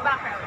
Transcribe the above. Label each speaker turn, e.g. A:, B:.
A: background.